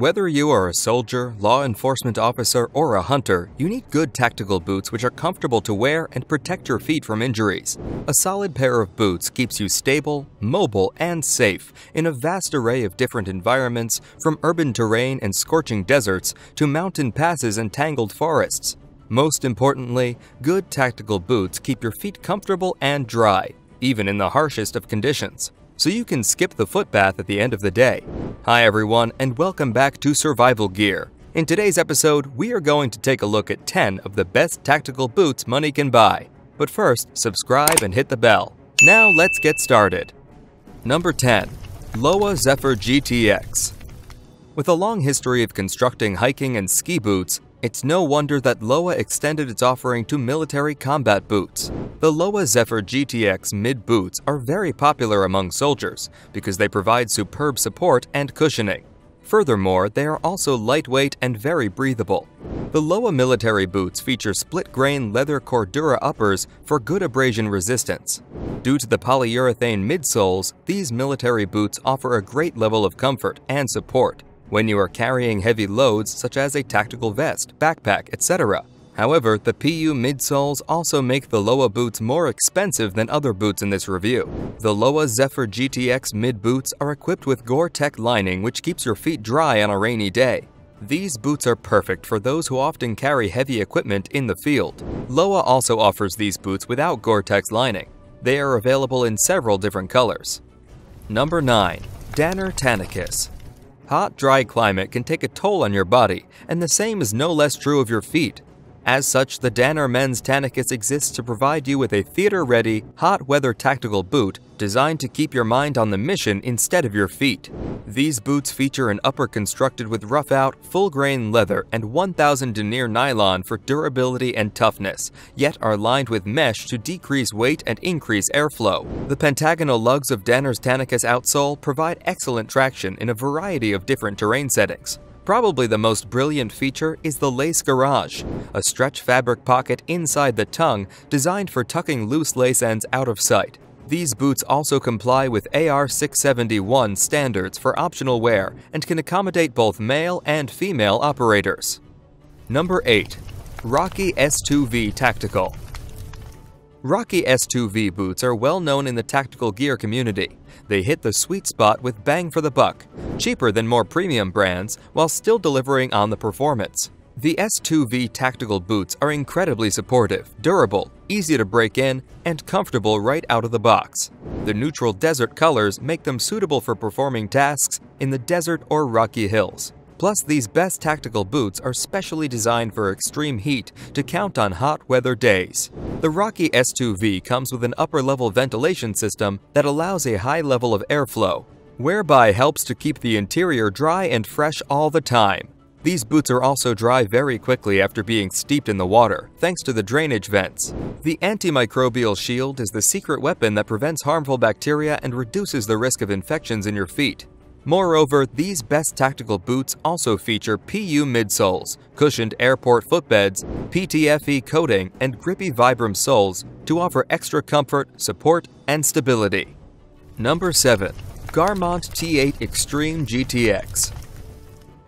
Whether you are a soldier, law enforcement officer, or a hunter, you need good tactical boots which are comfortable to wear and protect your feet from injuries. A solid pair of boots keeps you stable, mobile, and safe in a vast array of different environments, from urban terrain and scorching deserts to mountain passes and tangled forests. Most importantly, good tactical boots keep your feet comfortable and dry, even in the harshest of conditions so you can skip the footbath at the end of the day. Hi everyone, and welcome back to Survival Gear. In today's episode, we are going to take a look at 10 of the best tactical boots money can buy. But first, subscribe and hit the bell. Now let's get started. Number 10. Lowa Zephyr GTX With a long history of constructing hiking and ski boots, it's no wonder that Lowa extended its offering to military combat boots. The Lowa Zephyr GTX mid boots are very popular among soldiers because they provide superb support and cushioning. Furthermore, they are also lightweight and very breathable. The Lowa military boots feature split-grain leather Cordura uppers for good abrasion resistance. Due to the polyurethane midsoles, these military boots offer a great level of comfort and support, when you are carrying heavy loads such as a tactical vest, backpack, etc. However, the PU midsoles also make the Lowa boots more expensive than other boots in this review. The Lowa Zephyr GTX mid boots are equipped with Gore-Tex lining which keeps your feet dry on a rainy day. These boots are perfect for those who often carry heavy equipment in the field. Lowa also offers these boots without Gore-Tex lining. They are available in several different colors. Number 9. Danner Tanicus Hot, dry climate can take a toll on your body, and the same is no less true of your feet. As such, the Danner Men's Tanicus exists to provide you with a theater-ready, hot-weather tactical boot designed to keep your mind on the mission instead of your feet. These boots feature an upper constructed with rough-out, full-grain leather and 1000 denier nylon for durability and toughness, yet are lined with mesh to decrease weight and increase airflow. The pentagonal lugs of Danner's Tanicus outsole provide excellent traction in a variety of different terrain settings. Probably the most brilliant feature is the Lace Garage, a stretch fabric pocket inside the tongue designed for tucking loose lace ends out of sight. These boots also comply with AR671 standards for optional wear and can accommodate both male and female operators. Number 8. Rocky S2V Tactical Rocky S2V boots are well known in the tactical gear community. They hit the sweet spot with bang for the buck, cheaper than more premium brands, while still delivering on the performance. The S2V tactical boots are incredibly supportive, durable, easy to break in, and comfortable right out of the box. The neutral desert colors make them suitable for performing tasks in the desert or rocky hills. Plus, these best tactical boots are specially designed for extreme heat to count on hot weather days. The Rocky S2V comes with an upper-level ventilation system that allows a high level of airflow, whereby helps to keep the interior dry and fresh all the time. These boots are also dry very quickly after being steeped in the water, thanks to the drainage vents. The antimicrobial shield is the secret weapon that prevents harmful bacteria and reduces the risk of infections in your feet. Moreover, these best tactical boots also feature PU midsoles, cushioned airport footbeds, PTFE coating, and grippy Vibram soles to offer extra comfort, support, and stability. Number 7. Garmont T8 Extreme GTX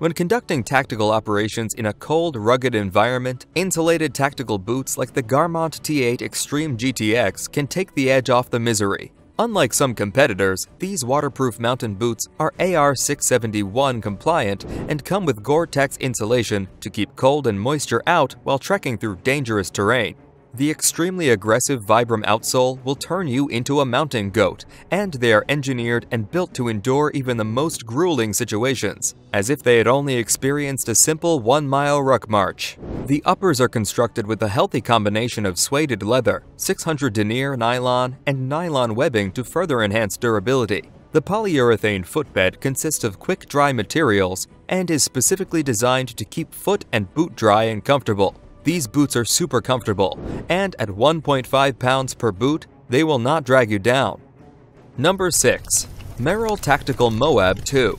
when conducting tactical operations in a cold, rugged environment, insulated tactical boots like the Garmont T8 Extreme GTX can take the edge off the misery. Unlike some competitors, these waterproof mountain boots are AR671 compliant and come with Gore-Tex insulation to keep cold and moisture out while trekking through dangerous terrain. The extremely aggressive Vibram outsole will turn you into a mountain goat, and they are engineered and built to endure even the most grueling situations, as if they had only experienced a simple one-mile ruck march. The uppers are constructed with a healthy combination of suede leather, 600 denier nylon, and nylon webbing to further enhance durability. The polyurethane footbed consists of quick-dry materials and is specifically designed to keep foot and boot dry and comfortable. These boots are super comfortable, and at 1.5 pounds per boot, they will not drag you down. Number 6. Merrell Tactical Moab 2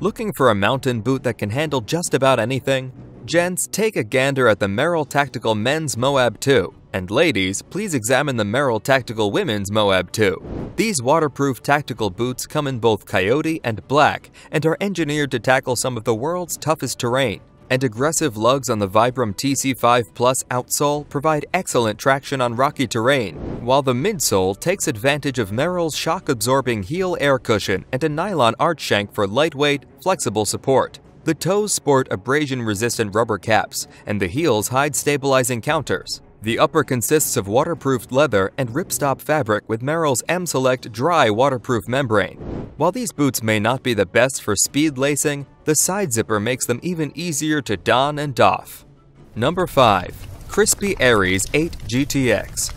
Looking for a mountain boot that can handle just about anything? Gents, take a gander at the Merrell Tactical Men's Moab 2. And ladies, please examine the Merrell Tactical Women's Moab 2. These waterproof tactical boots come in both coyote and black and are engineered to tackle some of the world's toughest terrain. And aggressive lugs on the Vibram TC5 Plus outsole provide excellent traction on rocky terrain, while the midsole takes advantage of Merrell's shock-absorbing heel air cushion and a nylon arch shank for lightweight, flexible support. The toes sport abrasion-resistant rubber caps, and the heels hide stabilizing counters. The upper consists of waterproofed leather and ripstop fabric with Merrell's M-Select dry waterproof membrane. While these boots may not be the best for speed lacing, the side zipper makes them even easier to don and doff. Number 5. Crispi Ares 8 GTX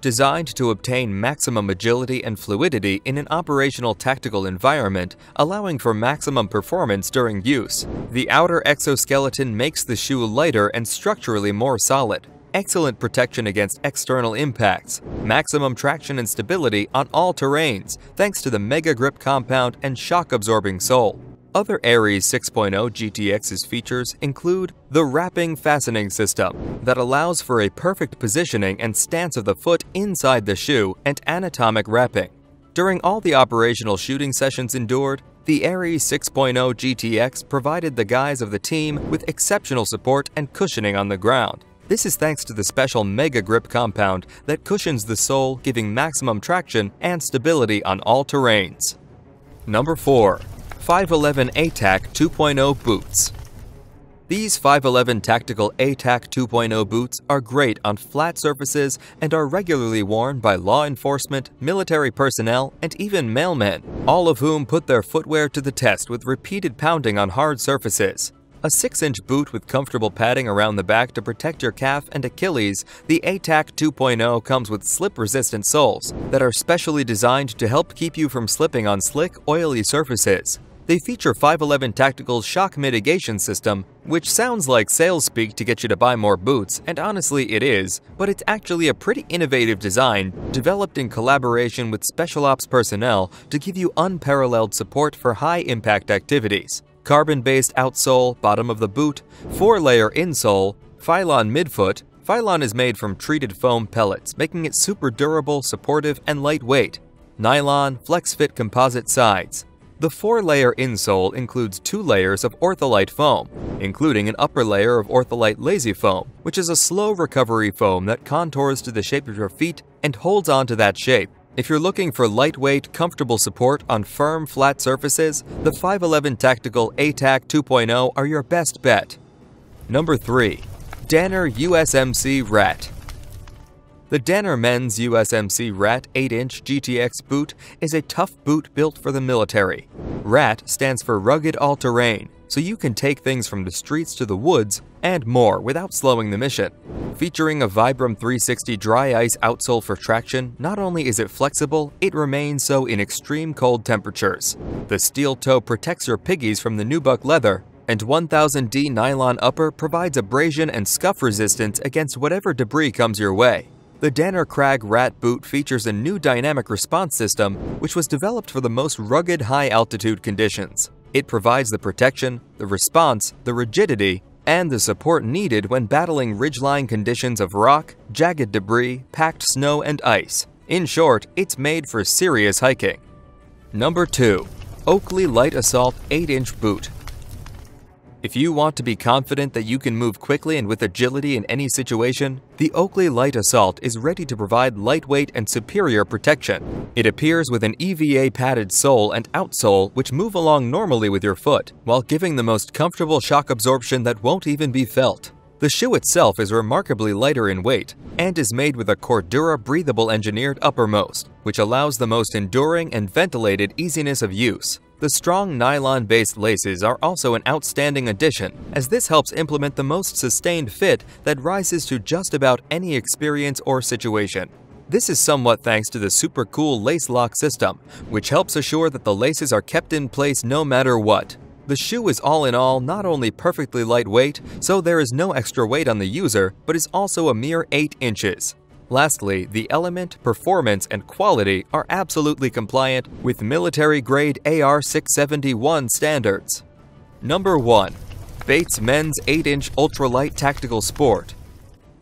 Designed to obtain maximum agility and fluidity in an operational tactical environment, allowing for maximum performance during use, the outer exoskeleton makes the shoe lighter and structurally more solid excellent protection against external impacts, maximum traction and stability on all terrains thanks to the Mega Grip compound and shock-absorbing sole. Other Ares 6.0 GTX's features include the wrapping fastening system that allows for a perfect positioning and stance of the foot inside the shoe and anatomic wrapping. During all the operational shooting sessions endured, the Ares 6.0 GTX provided the guys of the team with exceptional support and cushioning on the ground, this is thanks to the special Mega Grip compound that cushions the sole, giving maximum traction and stability on all terrains. Number 4. 511 ATAC 2.0 Boots These 511 Tactical ATAC 2.0 boots are great on flat surfaces and are regularly worn by law enforcement, military personnel, and even mailmen, all of whom put their footwear to the test with repeated pounding on hard surfaces. A 6-inch boot with comfortable padding around the back to protect your calf and Achilles, the ATAC 2.0 comes with slip-resistant soles that are specially designed to help keep you from slipping on slick, oily surfaces. They feature 511 Tactical's shock mitigation system, which sounds like sales speak to get you to buy more boots, and honestly it is, but it's actually a pretty innovative design developed in collaboration with Special Ops personnel to give you unparalleled support for high-impact activities carbon-based outsole, bottom of the boot, four-layer insole, Phylon midfoot. Phylon is made from treated foam pellets, making it super durable, supportive, and lightweight. Nylon, flex-fit composite sides. The four-layer insole includes two layers of Ortholite foam, including an upper layer of Ortholite Lazy Foam, which is a slow recovery foam that contours to the shape of your feet and holds on to that shape, if you're looking for lightweight, comfortable support on firm, flat surfaces, the 511 Tactical ATAC 2.0 are your best bet. Number 3. Danner USMC Rat The Danner Men's USMC Rat 8-inch GTX boot is a tough boot built for the military. RAT stands for Rugged All-Terrain, so you can take things from the streets to the woods and more without slowing the mission. Featuring a Vibram 360 dry ice outsole for traction, not only is it flexible, it remains so in extreme cold temperatures. The steel toe protects your piggies from the nubuck leather, and 1000D nylon upper provides abrasion and scuff resistance against whatever debris comes your way. The Danner Crag Rat boot features a new dynamic response system which was developed for the most rugged high-altitude conditions. It provides the protection, the response, the rigidity, and the support needed when battling ridgeline conditions of rock, jagged debris, packed snow, and ice. In short, it's made for serious hiking. Number 2. Oakley Light Assault 8-inch Boot if you want to be confident that you can move quickly and with agility in any situation, the Oakley Light Assault is ready to provide lightweight and superior protection. It appears with an EVA padded sole and outsole which move along normally with your foot, while giving the most comfortable shock absorption that won't even be felt. The shoe itself is remarkably lighter in weight and is made with a Cordura breathable engineered uppermost, which allows the most enduring and ventilated easiness of use. The strong nylon-based laces are also an outstanding addition, as this helps implement the most sustained fit that rises to just about any experience or situation. This is somewhat thanks to the super cool lace lock system, which helps assure that the laces are kept in place no matter what. The shoe is all in all not only perfectly lightweight, so there is no extra weight on the user, but is also a mere 8 inches. Lastly, the element, performance, and quality are absolutely compliant with military-grade AR-671 standards. Number 1. Bates Men's 8-inch Ultralight Tactical Sport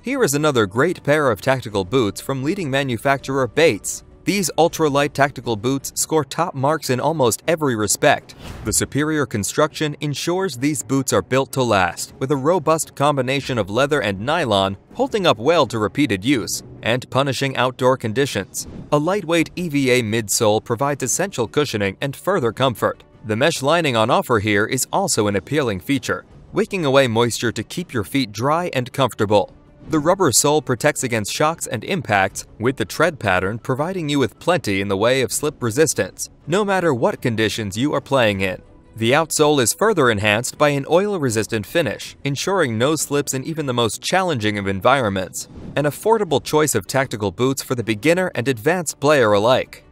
Here is another great pair of tactical boots from leading manufacturer Bates. These ultralight tactical boots score top marks in almost every respect. The superior construction ensures these boots are built to last, with a robust combination of leather and nylon holding up well to repeated use and punishing outdoor conditions. A lightweight EVA midsole provides essential cushioning and further comfort. The mesh lining on offer here is also an appealing feature, wicking away moisture to keep your feet dry and comfortable. The rubber sole protects against shocks and impacts, with the tread pattern providing you with plenty in the way of slip resistance, no matter what conditions you are playing in. The outsole is further enhanced by an oil-resistant finish, ensuring no slips in even the most challenging of environments. An affordable choice of tactical boots for the beginner and advanced player alike.